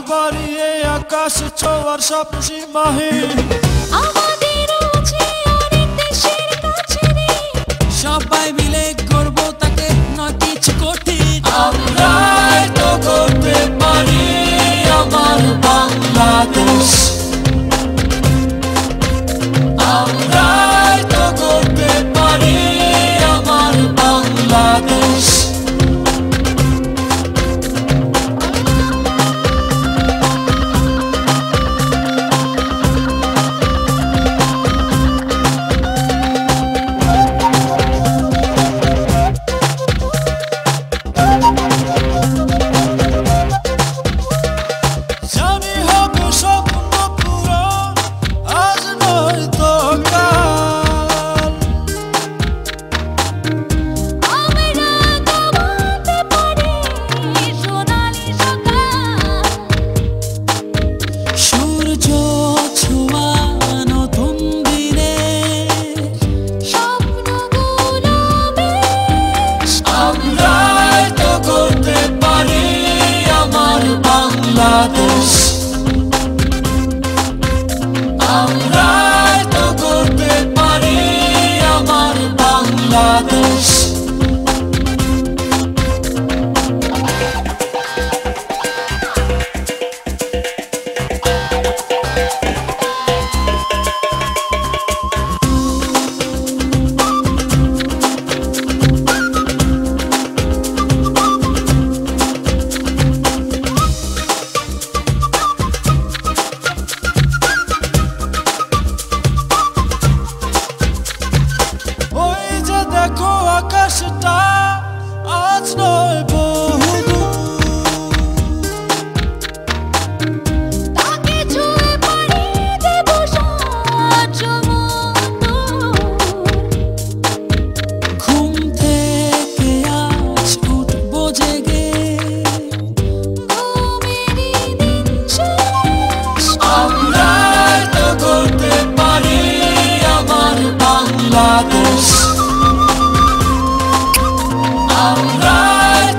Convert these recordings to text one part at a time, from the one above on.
हाथ आकाश छो वर्षा पुषी আপোষ আমরা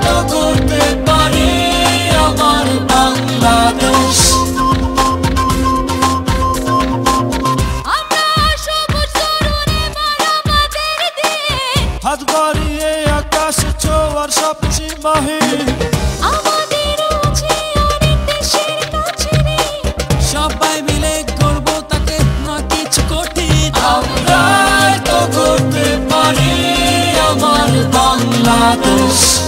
তো করতে পারি আমার বাংলাদেশ হাত বাড়িয়ে আকাশ ছোয়ার সবচেয়ে বাহিনী pecados.